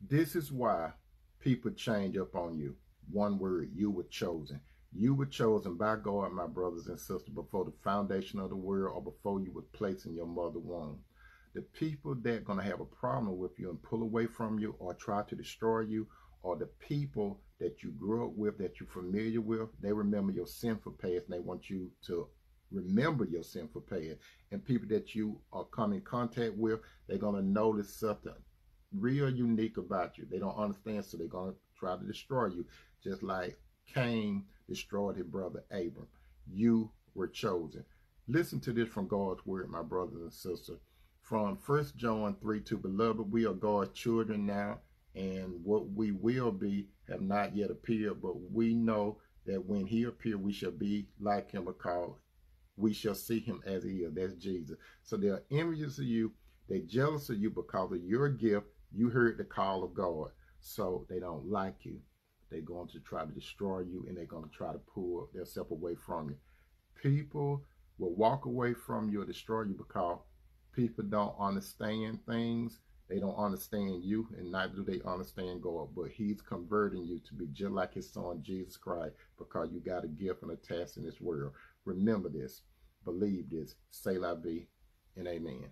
This is why people change up on you. One word, you were chosen. You were chosen by God, my brothers and sisters, before the foundation of the world or before you were placed in your mother womb. The people that are going to have a problem with you and pull away from you or try to destroy you are the people that you grew up with, that you're familiar with, they remember your sinful past and they want you to remember your sinful past. And people that you are coming in contact with, they're going to notice something real unique about you. They don't understand, so they're going to try to destroy you. Just like Cain destroyed his brother Abram. You were chosen. Listen to this from God's word, my brothers and sisters. From First John 3 2, Beloved, we are God's children now, and what we will be have not yet appeared, but we know that when he appear, we shall be like him because we shall see him as he is. That's Jesus. So they are envious of you. They're jealous of you because of your gift. You heard the call of God. So they don't like you. They're going to try to destroy you and they're going to try to pull themselves away from you. People will walk away from you or destroy you because people don't understand things. They don't understand you, and neither do they understand God. But He's converting you to be just like His Son, Jesus Christ, because you got a gift and a task in this world. Remember this, believe this, say la vie, and amen.